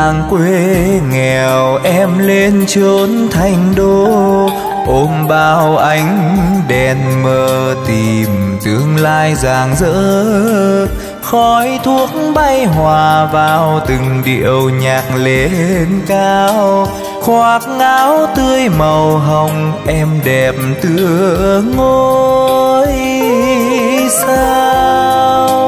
làng quê nghèo, em lên chốn thành đô. Ôm bao ánh đèn mờ tìm tương lai rạng rỡ. Khói thuốc bay hòa vào từng điệu nhạc lên cao. Khoác áo tươi màu hồng, em đẹp tựa ngôi sao.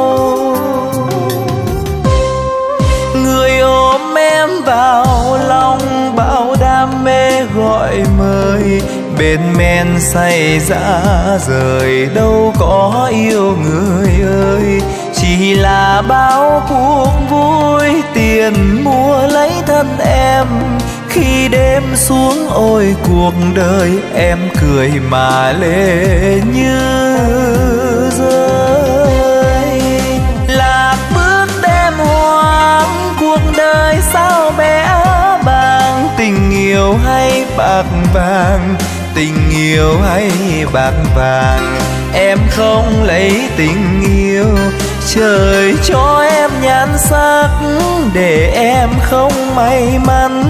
Lên men say dã rời, đâu có yêu người ơi. Chỉ là bao cuộc vui, tiền mua lấy thân em. Khi đêm xuống, ôi cuộc đời em cười mà lệ như rơi. Lạc bước đêm hoang, cuộc đời sao bé bàng. Tình yêu hay bạc vàng tình yêu hay bạc vàng? Em không lấy tình yêu, trời cho em nhan sắc để em không may mắn.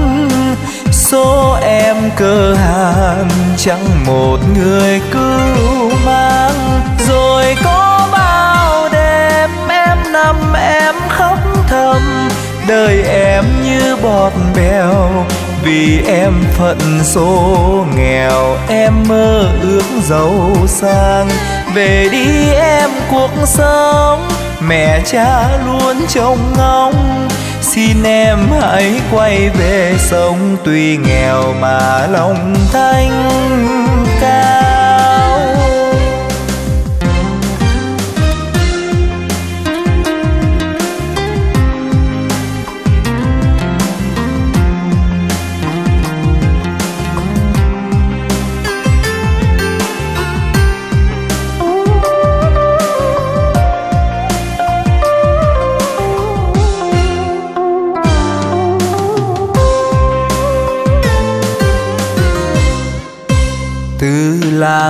Số em cơ hàn chẳng một người cứu mang. Rồi có bao đêm em nằm em khóc thầm, đời em như bọt bèo vì em phận số nghèo, em mơ ước giàu sang. Về đi em cuộc sống, mẹ cha luôn trông ngóng. Xin em hãy quay về sống tuy nghèo mà lòng thanh cao.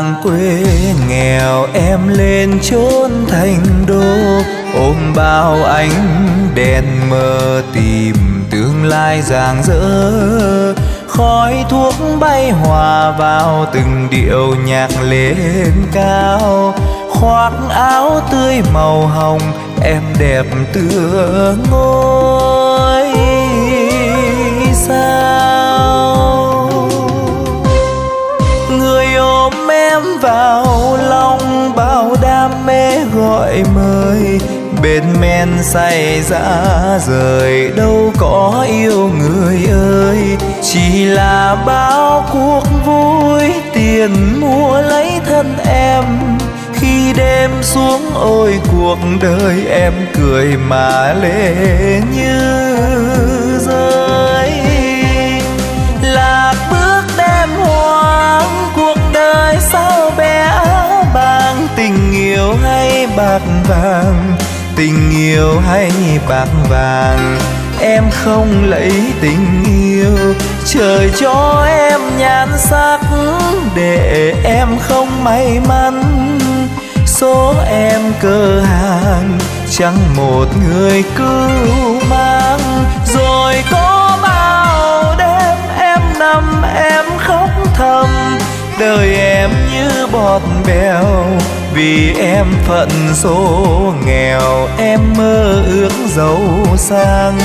Làng quê nghèo em lên chốn thành đô, ôm bao ánh đèn mờ tìm tương lai rạng rỡ. Khói thuốc bay hòa vào từng điệu nhạc lên cao, khoác áo tươi màu hồng em đẹp tựa ngôi em vào lòng, bao đam mê gọi mời. Bên men say ra rời, đâu có yêu người ơi. Chỉ là bao cuộc vui, tiền mua lấy thân em. Khi đêm xuống, ôi cuộc đời em cười mà lệ như rơi bạc vàng, tình yêu hay bạc vàng. Em không lấy tình yêu, trời cho em nhan sắc, để em không may mắn. Số em cơ hàn chẳng một người cứu mang. Rồi có bao đêm em nằm, em khóc thầm. Đời em như bọt bèo vì em phận số nghèo, em mơ ước giàu sang.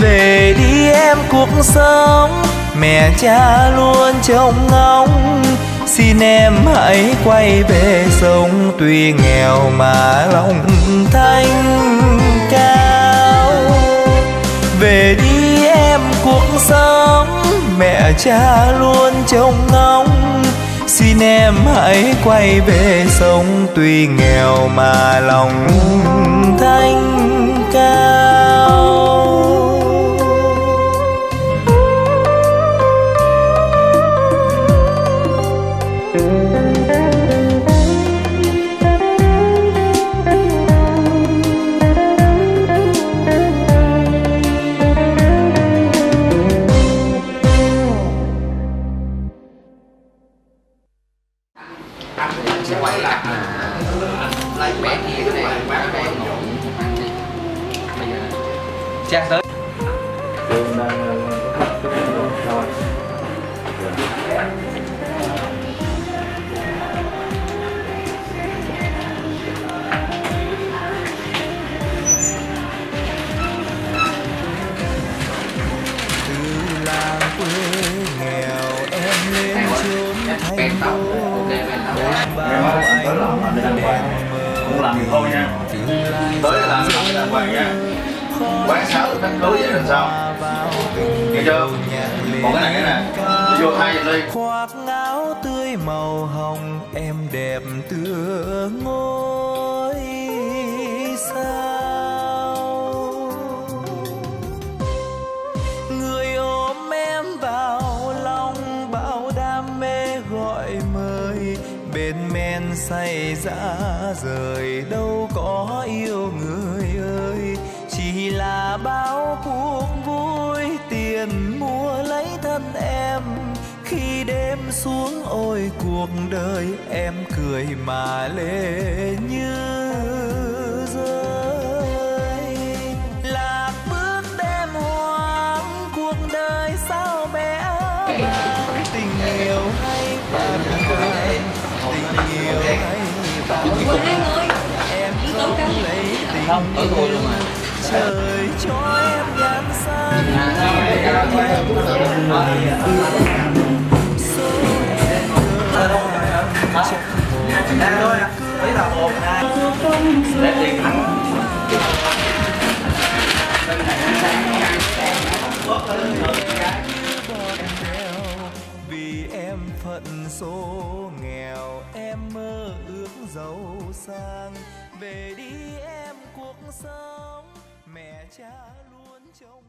Về đi em cuộc sống, mẹ cha luôn trông ngóng. Xin em hãy quay về sống tuy nghèo mà lòng thanh cao. Về đi em cuộc sống, mẹ cha luôn trông ngóng xin em hãy quay về sống tuy nghèo mà lòng thanh bán tới đường đang rồi Hãy subscribe cho kênh Ghiền Mì Gõ Để không bỏ lỡ cũng làm thì thôi nha. Tới là làm làm là vậy nha. Quán sáu khách đối với làm sao? Nghe chưa? Còn cái này cái này vô hai giờ ly khoác áo tươi màu hồng em đẹp tựa ngôi sao. Người ôm em vào lòng bao đam mê gọi mời bên men say dã rời, đâu có yêu người ơi. Chỉ là bao cuộc vui, tiền mua lấy thân em. Khi đêm xuống, ôi cuộc đời em cười mà lệ như rơi. Lạc bước đêm hoang, cuộc đời sao bé? Bàng tình yêu hay bạc tình yêu hay bạc em không trời cho em nhan sắc để tiền thắng vì em phận số nghề em mơ ước giàu sang. Về đi em cuộc sống mẹ cha luôn trông